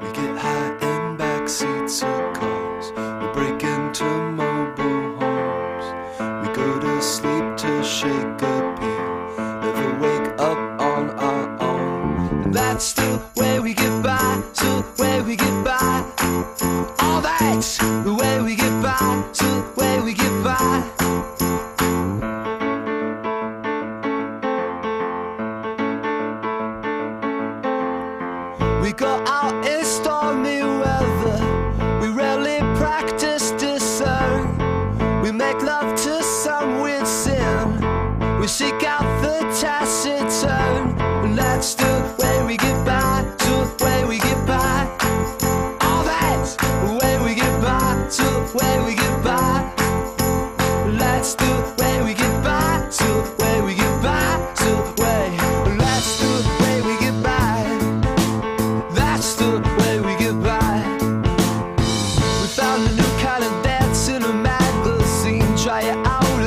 We get high in back seats of cars. We break into mobile homes. We go to sleep to shake a pill. Never wake up on our own. That's the way we get by. So the way we get by. All that's the way we get by. The way we get by. We go out in stormy weather. We rarely practice discern. We make love to some weird sin. We seek out the taciturn. That's still.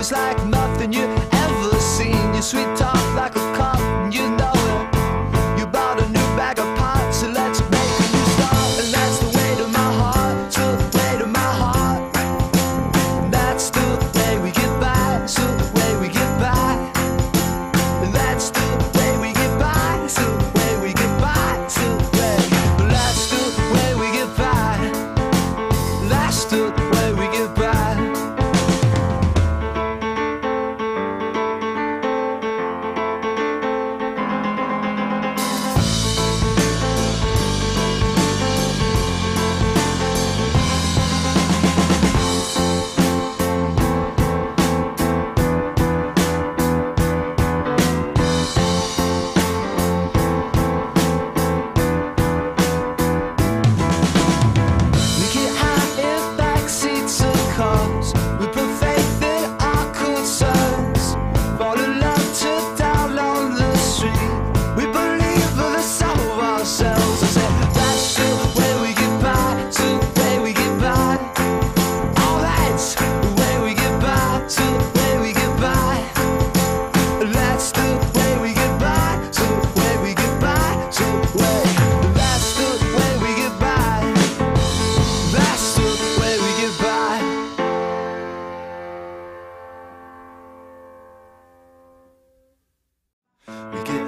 moves like nothing you ever seen. Your sweet talk. We get